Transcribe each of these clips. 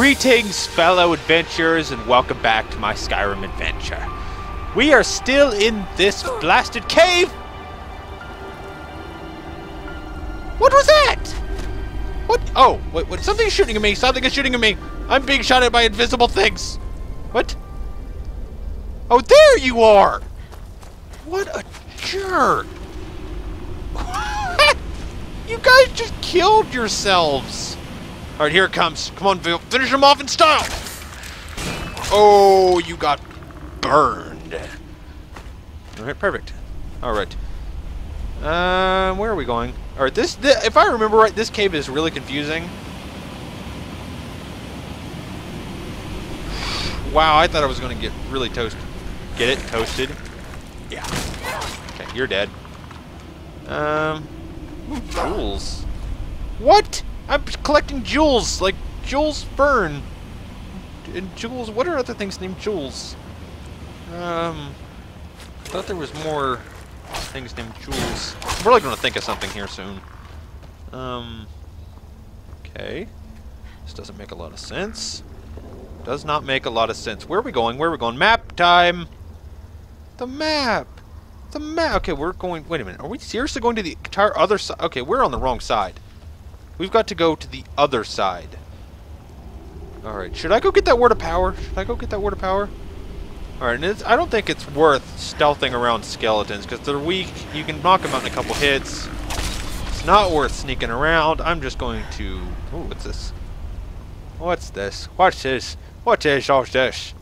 Greetings, fellow adventurers, and welcome back to my Skyrim adventure. We are still in this blasted cave! What was that? What? Oh, wait, what? Something's shooting at me. Something is shooting at me. I'm being shot at by invisible things. What? Oh, there you are! What a jerk! you guys just killed yourselves! Alright, here it comes. Come on, Phil. Finish him off in style! Oh, you got burned. Alright, perfect. Alright. Um, where are we going? Alright, this, th if I remember right, this cave is really confusing. Wow, I thought I was going to get really toasted. Get it? Toasted? Yeah. Okay, you're dead. Um, ooh, jewels. What? I'm collecting jewels, like Jules Verne. And jewels, what are other things named jewels? Um, I thought there was more things named jewels. I'm really going to think of something here soon. Um, okay. This doesn't make a lot of sense. Does not make a lot of sense. Where are we going? Where are we going? Map time! The map! The map! Okay, we're going... Wait a minute. Are we seriously going to the entire other side? Okay, we're on the wrong side. We've got to go to the other side. Alright, should I go get that word of power? Should I go get that word of power? Alright, I don't think it's worth stealthing around skeletons, because they're weak. You can knock them out in a couple hits. It's not worth sneaking around. I'm just going to... What's this? What's this? What's this? What is all this?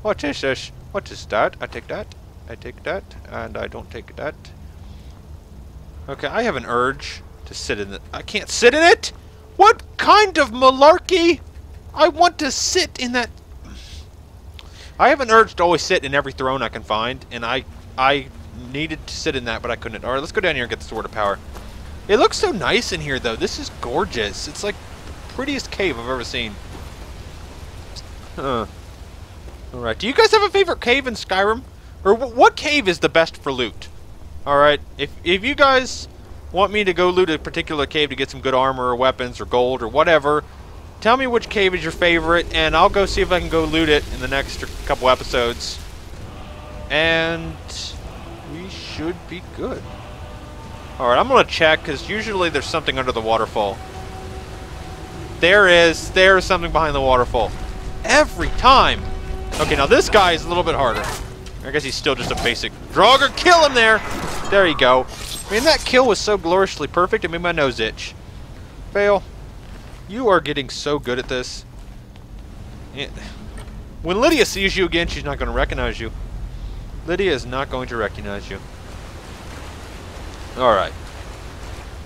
What is this? What is that? I take that. I take that. And I don't take that. Okay, I have an urge to sit in it. I can't sit in it? What kind of malarkey? I want to sit in that... I have an urge to always sit in every throne I can find, and I I needed to sit in that, but I couldn't. Alright, let's go down here and get the Sword of Power. It looks so nice in here, though. This is gorgeous. It's like the prettiest cave I've ever seen. Huh. Alright, do you guys have a favorite cave in Skyrim? Or what cave is the best for loot? Alright, if, if you guys want me to go loot a particular cave to get some good armor or weapons or gold or whatever, tell me which cave is your favorite, and I'll go see if I can go loot it in the next couple episodes. And we should be good. Alright, I'm going to check, because usually there's something under the waterfall. There is. There's something behind the waterfall. Every time. Okay, now this guy is a little bit harder. I guess he's still just a basic Draugr. Kill him there! There you go. I mean, that kill was so gloriously perfect, it made my nose itch. Fail. You are getting so good at this. When Lydia sees you again, she's not going to recognize you. Lydia is not going to recognize you. Alright.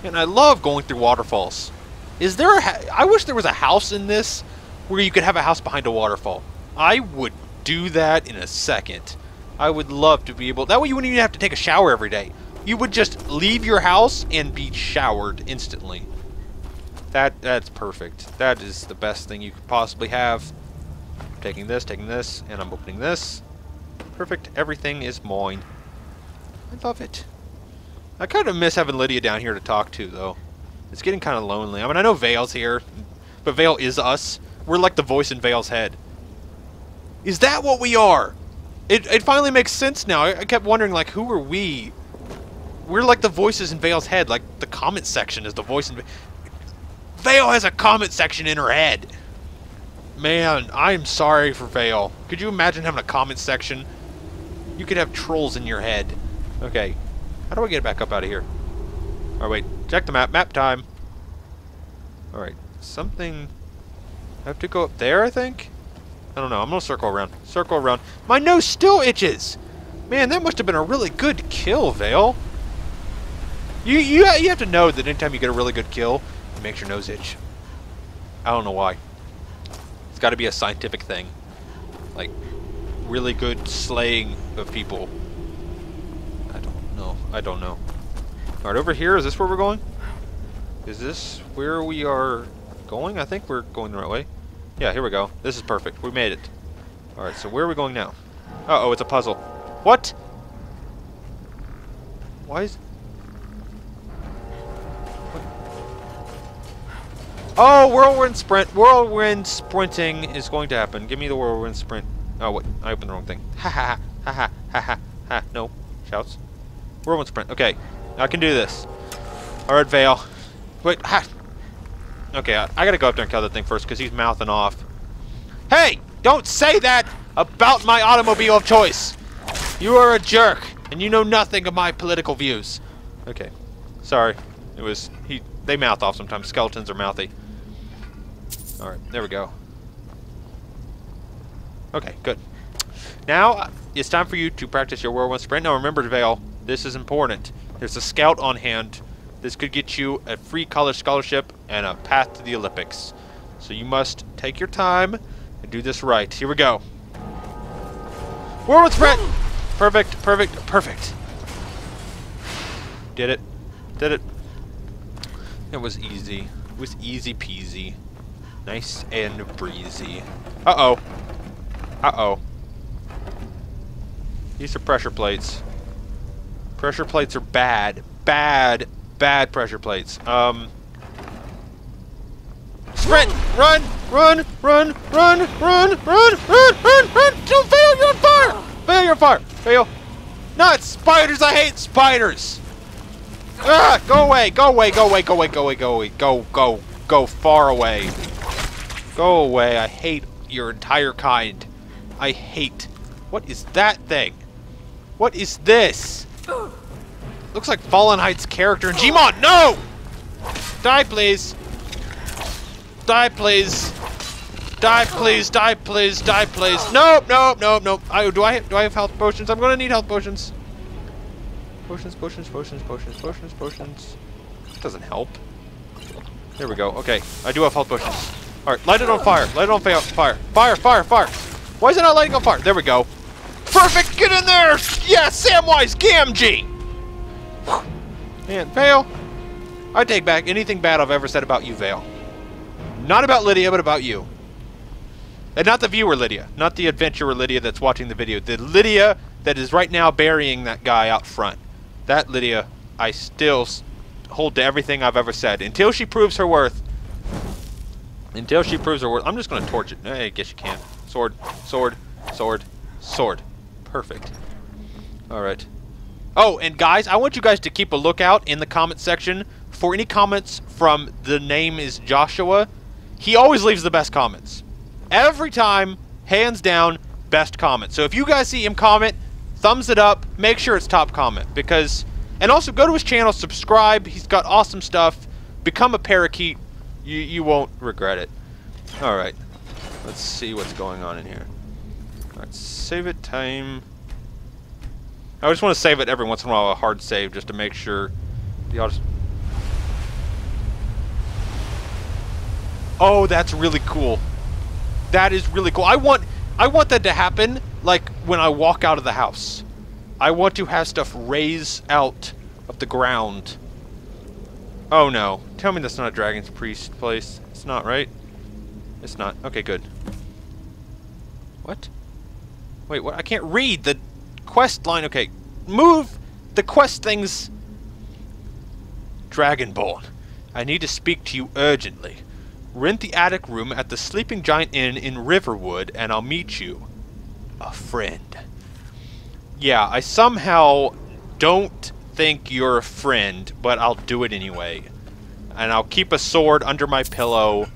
And I love going through waterfalls. Is there a... I wish there was a house in this where you could have a house behind a waterfall. I would do that in a second. I would love to be able... That way you wouldn't even have to take a shower every day. You would just leave your house and be showered instantly. That That's perfect. That is the best thing you could possibly have. I'm taking this, taking this, and I'm opening this. Perfect. Everything is mine. I love it. I kind of miss having Lydia down here to talk to, though. It's getting kind of lonely. I mean, I know Vahl's here, but Vahl is us. We're like the voice in Vahl's head. Is that what we are? It, it finally makes sense now. I, I kept wondering, like, who are we we're like the voices in Vahl's head. Like the comment section is the voice in. Vahl has a comment section in her head. Man, I'm sorry for Vahl. Could you imagine having a comment section? You could have trolls in your head. Okay. How do I get back up out of here? Alright, wait. Check the map. Map time. Alright. Something... I have to go up there, I think? I don't know. I'm to circle around. Circle around. My nose still itches! Man, that must have been a really good kill, Vahl. You, you, you have to know that anytime you get a really good kill, it makes your nose itch. I don't know why. It's got to be a scientific thing. Like, really good slaying of people. I don't know. I don't know. Alright, over here, is this where we're going? Is this where we are going? I think we're going the right way. Yeah, here we go. This is perfect. We made it. Alright, so where are we going now? Uh oh it's a puzzle. What? Why is... Oh, whirlwind sprint. Whirlwind sprinting is going to happen. Give me the whirlwind sprint. Oh, wait. I opened the wrong thing. Ha ha ha ha ha ha ha. No. Shouts. Whirlwind sprint. Okay. I can do this. Alright, Vahl. Wait. Ha. Okay, I, I gotta go up there and kill that thing first because he's mouthing off. Hey! Don't say that about my automobile of choice! You are a jerk, and you know nothing of my political views. Okay. Sorry. It was... he. They mouth off sometimes. Skeletons are mouthy. Alright, there we go. Okay, good. Now, it's time for you to practice your whirlwind sprint. Now remember, Vahl, this is important. There's a scout on hand. This could get you a free college scholarship and a path to the Olympics. So you must take your time and do this right. Here we go. Whirlwind sprint! Perfect, perfect, perfect. Did it. Did it. It was easy. It was easy peasy. Nice and breezy. Uh-oh. Uh-oh. These are pressure plates. Pressure plates are bad. Bad, bad pressure plates. Um... Sprint! Run! Run! Run! Run! Run! Run! Run! Run! Run! Don't fail! You're on fire! Fail! You're on fire! Fail! Not spiders! I hate spiders! Ah! Go away! Go away! Go away! Go away! Go away! Go away! Go! Go! Go far away! Go away! I hate your entire kind. I hate. What is that thing? What is this? Looks like Fallen Heights character in Gmod. No! Die, please. Die, please. Die, please. Die, please. Die, please. Nope, nope, nope, nope. I, do I do I have health potions? I'm gonna need health potions. Potions, potions, potions, potions, potions, potions. That doesn't help. There we go. Okay, I do have health potions. All right, light it on fire. Light it on fire. Fire, fire, fire, fire. Why is it not lighting on fire? There we go. Perfect. Get in there. Yeah, Samwise Gamgee. Man, Vahl. I take back anything bad I've ever said about you, Vahl. Not about Lydia, but about you. And not the viewer Lydia, not the adventurer Lydia that's watching the video. The Lydia that is right now burying that guy out front. That Lydia, I still hold to everything I've ever said. Until she proves her worth. Until she proves her worth. I'm just going to torch it. I guess you can. Sword, sword, sword, sword. Perfect. Alright. Oh, and guys, I want you guys to keep a lookout in the comment section for any comments from the name is Joshua. He always leaves the best comments. Every time, hands down, best comment. So if you guys see him comment, thumbs it up, make sure it's top comment. Because, and also go to his channel, subscribe. He's got awesome stuff. Become a parakeet. You, you won't regret it. Alright. Let's see what's going on in here. Alright, save it time. I just want to save it every once in a while, a hard save, just to make sure the auto... Oh, that's really cool. That is really cool. I want I want that to happen like when I walk out of the house. I want to have stuff raise out of the ground. Oh no. Tell me that's not a Dragon's Priest place. It's not, right? It's not. Okay, good. What? Wait, what? I can't read the quest line. Okay, move the quest things. Dragonborn, I need to speak to you urgently. Rent the attic room at the Sleeping Giant Inn in Riverwood, and I'll meet you. A friend. Yeah, I somehow don't think you're a friend, but I'll do it anyway. And I'll keep a sword under my pillow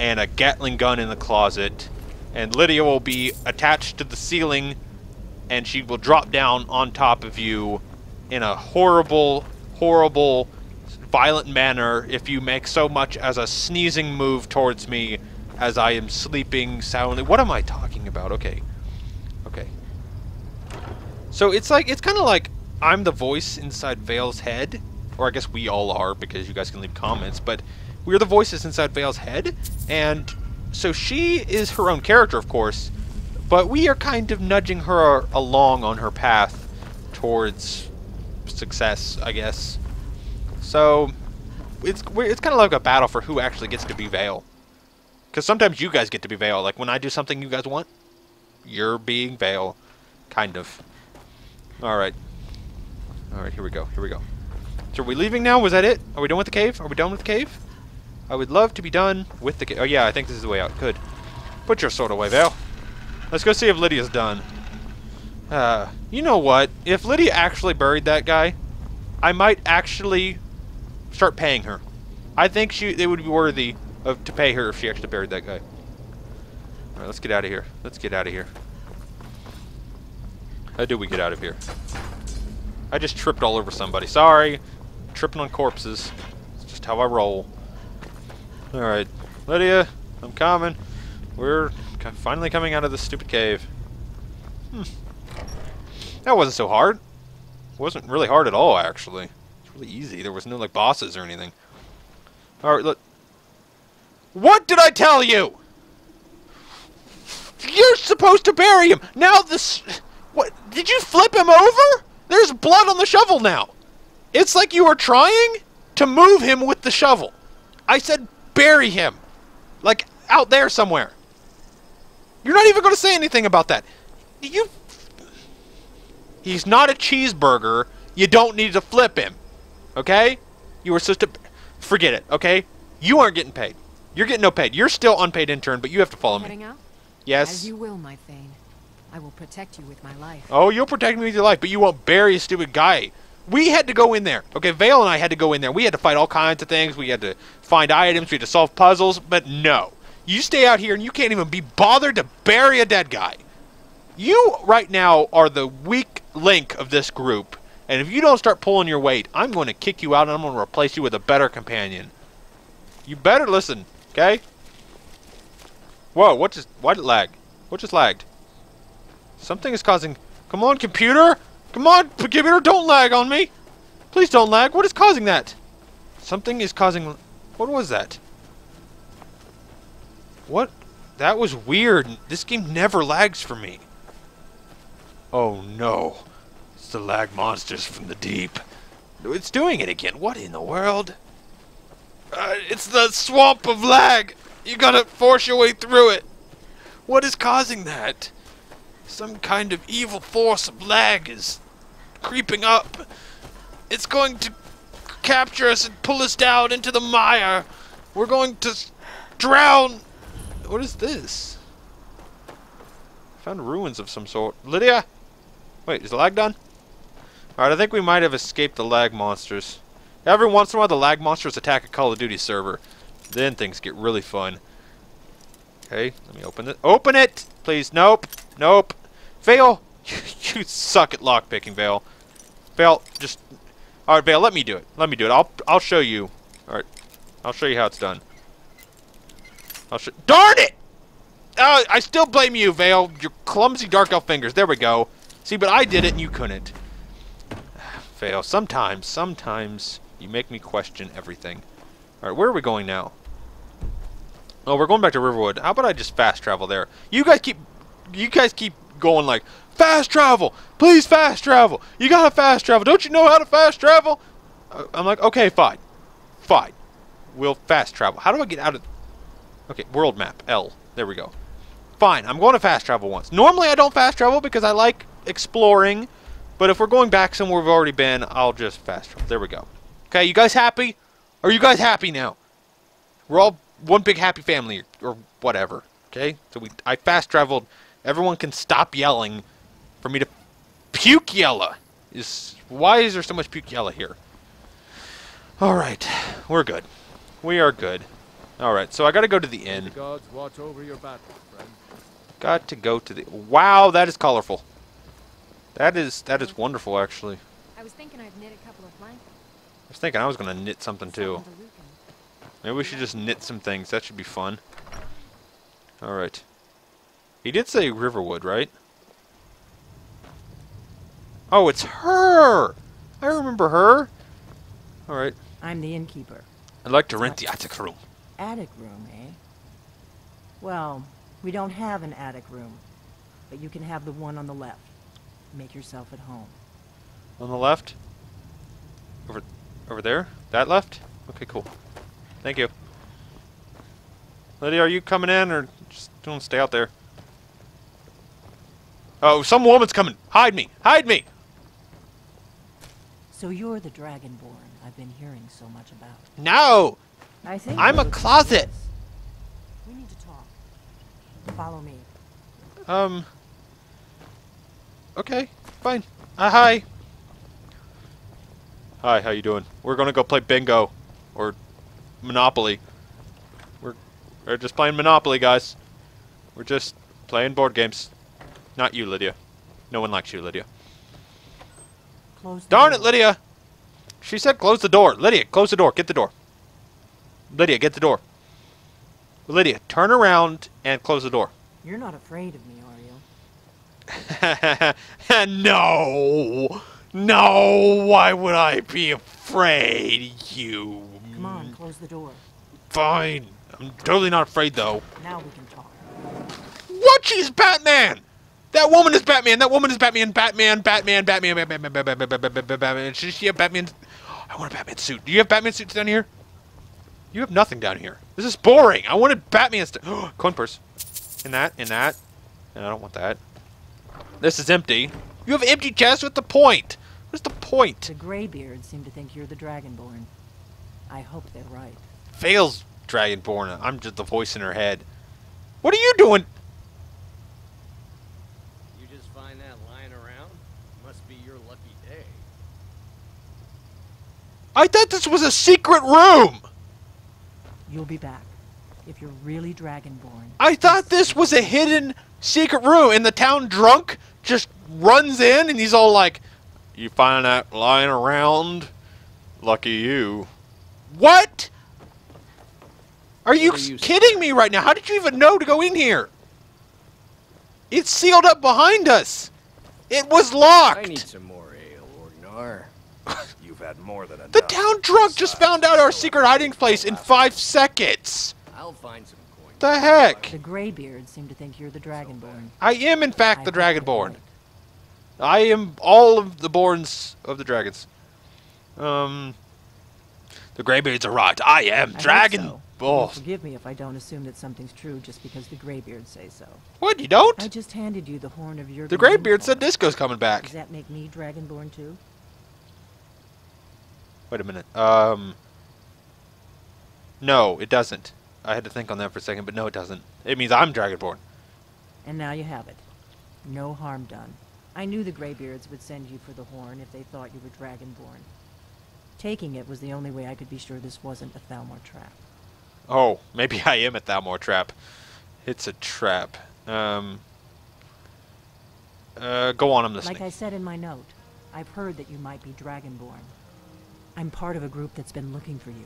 and a Gatling gun in the closet. And Lydia will be attached to the ceiling and she will drop down on top of you in a horrible, horrible violent manner if you make so much as a sneezing move towards me as I am sleeping soundly. What am I talking about? Okay. Okay. So it's like, it's kind of like I'm the voice inside Vahl's head. Or I guess we all are because you guys can leave comments. But we're the voices inside Vahl's head. And so she is her own character, of course. But we are kind of nudging her along on her path towards success, I guess. So it's it's kind of like a battle for who actually gets to be Vahl. Because sometimes you guys get to be Vahl. Like when I do something you guys want, you're being Vahl, kind of. All right. All right. Here we go. Here we go. So are we leaving now? Was that it? Are we done with the cave? Are we done with the cave? I would love to be done with the... cave. Oh, yeah, I think this is the way out. Good. Put your sword away, Vahl. Let's go see if Lydia's done. Uh, you know what? If Lydia actually buried that guy, I might actually start paying her. I think she they would be worthy of to pay her if she actually buried that guy. All right, let's get out of here. Let's get out of here. How do we get out of here? I just tripped all over somebody. Sorry. Tripping on corpses. It's just how I roll. Alright. Lydia, I'm coming. We're finally coming out of this stupid cave. Hmm. That wasn't so hard. It wasn't really hard at all, actually. It's really easy. There was no, like, bosses or anything. Alright, look. What did I tell you? You're supposed to bury him! Now this... What? Did you flip him over? There's blood on the shovel now. It's like you were trying to move him with the shovel. I said bury him. Like out there somewhere. You're not even going to say anything about that. You He's not a cheeseburger. You don't need to flip him. Okay? You were supposed to forget it, okay? You aren't getting paid. You're getting no paid. You're still unpaid intern, but you have to follow Heading me. Out? Yes. As you will, my Thane. I will protect you with my life. Oh, you'll protect me with your life, but you won't bury a stupid guy. We had to go in there. Okay, Vahl and I had to go in there. We had to fight all kinds of things. We had to find items. We had to solve puzzles. But no. You stay out here and you can't even be bothered to bury a dead guy. You, right now, are the weak link of this group. And if you don't start pulling your weight, I'm going to kick you out and I'm going to replace you with a better companion. You better listen, okay? Whoa, what just... Why did it lag? What just lagged? Something is causing... Come on, computer! Come on, computer, don't lag on me! Please don't lag. What is causing that? Something is causing... What was that? What? That was weird. This game never lags for me. Oh no. It's the lag monsters from the deep. It's doing it again. What in the world? Uh, it's the swamp of lag. You gotta force your way through it. What is causing that? Some kind of evil force of lag is creeping up. It's going to capture us and pull us down into the mire. We're going to drown. What is this? Found ruins of some sort. Lydia? Wait, is the lag done? Alright, I think we might have escaped the lag monsters. Every once in a while, the lag monsters attack a Call of Duty server. Then things get really fun. Okay, let me open it. Open it! Please, nope. Nope. Vahl! you suck at lockpicking, Vahl. Vahl, just... Alright, Vahl, let me do it. Let me do it. I'll, I'll show you. Alright. I'll show you how it's done. I'll show... Darn it! Uh, I still blame you, Vahl. Your clumsy Dark Elf fingers. There we go. See, but I did it and you couldn't. Vahl, sometimes, sometimes you make me question everything. Alright, where are we going now? Oh, we're going back to Riverwood. How about I just fast travel there? You guys keep... You guys keep going like, Fast travel! Please fast travel! You gotta fast travel! Don't you know how to fast travel? Uh, I'm like, okay, fine. Fine. We'll fast travel. How do I get out of... Okay, world map. L. There we go. Fine, I'm going to fast travel once. Normally I don't fast travel because I like exploring. But if we're going back somewhere we've already been, I'll just fast travel. There we go. Okay, you guys happy? Are you guys happy now? We're all one big happy family, or whatever. Okay? So we, I fast traveled. Everyone can stop yelling for me to puke yella. Is why is there so much puke yella here? All right, we're good. We are good. All right, so I got to go to the inn. The gods watch over your battle, friend. Got to go to the. Wow, that is colorful. That is that is wonderful, actually. I was thinking I'd knit a couple of blankets. I was thinking I was gonna knit something too. Something to look in. Maybe we should just knit some things. That should be fun. All right. He did say Riverwood, right? Oh, it's her. I remember her. All right. I'm the innkeeper. I'd like to rent the attic room. Attic room, eh? Well, we don't have an attic room, but you can have the one on the left. Make yourself at home. On the left? Over over there? That left? Okay, cool. Thank you. Lydia, are you coming in or just don't stay out there? Oh, some woman's coming. Hide me. Hide me. So you're the Dragonborn I've been hearing so much about. No. I think I'm a closet. We need to talk. Follow me. Um. Okay, fine. Uh, hi. Hi, how you doing? We're gonna go play bingo, or Monopoly. We're we're just playing Monopoly, guys. We're just playing board games. Not you, Lydia. No one likes you, Lydia. Close Darn it. Lydia! She said close the door. Lydia, close the door. Get the door. Lydia, get the door. Lydia, turn around and close the door. You're not afraid of me, are you? no! No! Why would I be afraid, you? Come on, close the door. Fine. I'm totally not afraid, though. Now we can talk. What? She's Batman! That woman is Batman! That woman is Batman! Batman! Batman! Batman! Batman! Batman! Batman! Batman! Batman! Batman! Should she have Batman? I want a Batman suit. Do you have Batman suits down here? You have nothing down here. This is boring. I wanted Batman stuff. Coin purse. In that. In that. And I don't want that. This is empty. You have empty chest. What's the point? What's the point? The Greybeards seem to think you're the Dragonborn. I hope they're right. Fails Dragonborn. I'm just the voice in her head. What are you doing? You just find that lying around? Must be your lucky day. I thought this was a secret room. You'll be back. If you're really Dragonborn. I thought this was a hidden secret room, and the town drunk just runs in, and he's all like, "You find that lying around? Lucky you." What? Are you are you kidding me right now? How did you even know to go in here? It's sealed up behind us. It was locked. I need some more ale, Orgnar. You've had more than enough. the town drunk just found out our secret hiding place in five seconds. I'll find some coin. The heck? The Greybeards seem to think you're the Dragonborn. I am, in fact, the Dragonborn. I am all of the borns of the dragons. Um, the Greybeards are right. I am I hope Dragon. so. Oh, forgive me if I don't assume that something's true just because the Greybeards say so. what? You don't? I just handed you the horn of your. the Greybeard said Disco's coming back. Does that make me Dragonborn too? Wait a minute. Um, no, it doesn't. I had to think on that for a second, but no, it doesn't. It means I'm Dragonborn. And now you have it. No harm done. I knew the Greybeards would send you for the horn if they thought you were Dragonborn. Taking it was the only way I could be sure this wasn't a Thalmor trap. Oh, maybe I am a Thalmor trap. It's a trap. Um, uh, go on, I'm listening. Like I said in my note, I've heard that you might be Dragonborn. I'm part of a group that's been looking for you.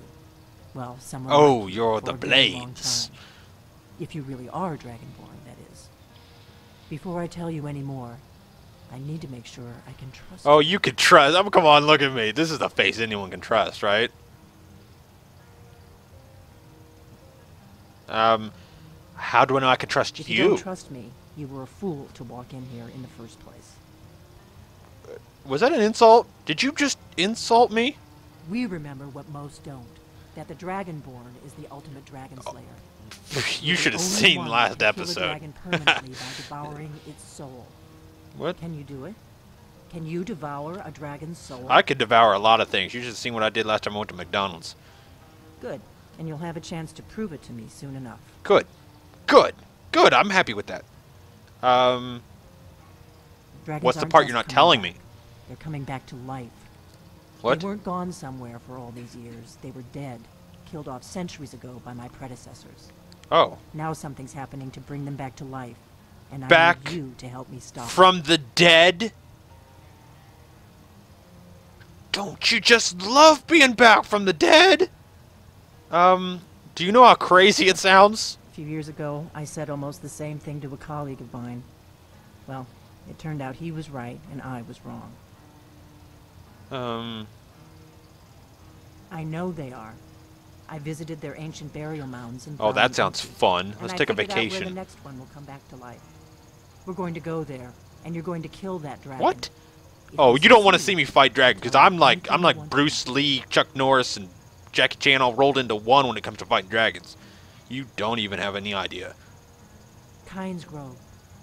Well, someone. Oh, like you you're the Blades. If you really are Dragonborn, that is. Before I tell you any more, I need to make sure I can trust Oh, you. can trust. Oh, come on, look at me. This is the face anyone can trust, right? Um, how do I know I can trust If you? you don't trust me, you were a fool to walk in here in the first place. Was that an insult? Did you just insult me? We remember what most don't. That the Dragonborn is the ultimate dragon slayer. you You're should have seen one last can kill a episode. dragon permanently by devouring its soul. What? Can you do it? Can you devour a dragon's soul? I could devour a lot of things. You should have seen what I did last time I went to McDonald's. Good. And you'll have a chance to prove it to me soon enough. Good. Good. Good. I'm happy with that. Um, Dragons what's the part you're not telling back. me? They're coming back to life. What? They weren't gone somewhere for all these years. They were dead, killed off centuries ago by my predecessors. Oh. Now something's happening to bring them back to life. And I Back need you to help me stop it. From the dead? Don't you just love being back from the dead? Um, do you know how crazy it sounds? A few years ago, I said almost the same thing to a colleague of mine. Well, it turned out he was right and I was wrong. Um, I know they are. I visited their ancient burial mounds and oh, that sounds fun. Let's I take a figured out where vacation. the next one will come back to life. We're going to go there, and you're going to kill that dragon. What? If Oh, you don't want to see me fight dragon because I'm like I'm like. Bruce Lee, Chuck Norris, and Jackie Chan all rolled into one when it comes to fighting dragons. You don't even have any idea. Kynes Grove.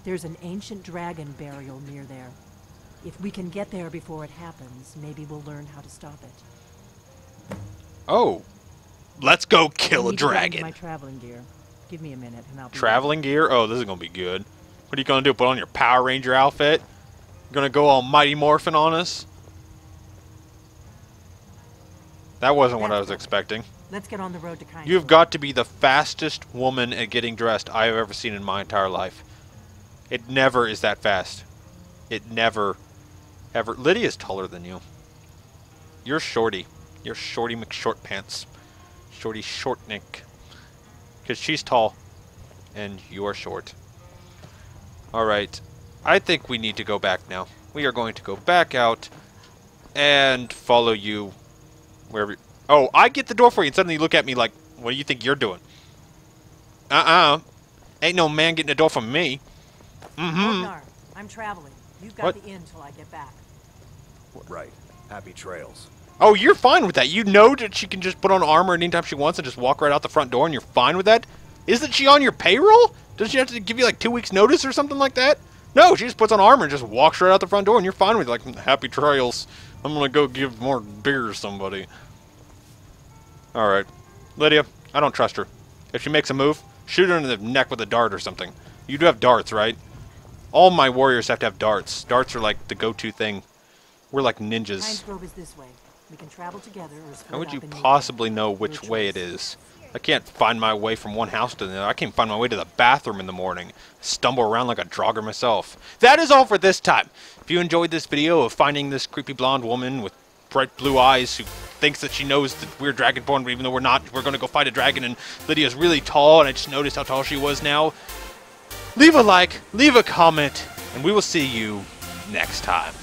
There's an ancient dragon burial near there. If we can get there before it happens, maybe we'll learn how to stop it. Oh, Let's go kill a need to get into dragon. My traveling gear. Give me a minute, and I'll be Traveling gear? Oh, this is gonna be good. What are you gonna do? Put on your Power Ranger outfit? You gonna go all Mighty Morphin on us? That wasn't what I was expecting. Let's get on the road to Kind. You've got to be the fastest woman at getting dressed I have ever seen in my entire life. It never is that fast. It never, ever. Lydia's taller than you. You're shorty. You're shorty McShortpants. Shorty Shortnick. Because she's tall. And you're short. Alright. I think we need to go back now. We are going to go back out and follow you wherever. Oh, I get the door for you, and suddenly you look at me like, what do you think you're doing? Uh-uh. Ain't no man getting the door from me. Mm-hmm. I'm traveling. You've got What? the inn till I get back. Right. Happy trails. Oh, you're fine with that. You know that she can just put on armor anytime she wants and just walk right out the front door, and you're fine with that? Isn't she on your payroll? Doesn't she have to give you like two weeks notice or something like that? No, she just puts on armor and just walks right out the front door, and you're fine with it. Like, happy trails. I'm gonna go give more beer to somebody. Alright. Lydia, I don't trust her. If she makes a move, shoot her in the neck with a dart or something. You do have darts, right? All my warriors have to have darts. Darts are like the go-to thing. We're like ninjas. Kynes Grove is this way. We can travel together How would you possibly know which way it choice. is? I can't find my way from one house to the other. I can't find my way to the bathroom in the morning. Stumble around like a Draugr myself. That is all for this time. If you enjoyed this video of finding this creepy blonde woman with bright blue eyes who thinks that she knows that we're Dragonborn, but even though we're not, we're going to go fight a dragon, and Lydia's really tall, and I just noticed how tall she was now, leave a like, leave a comment, and we will see you next time.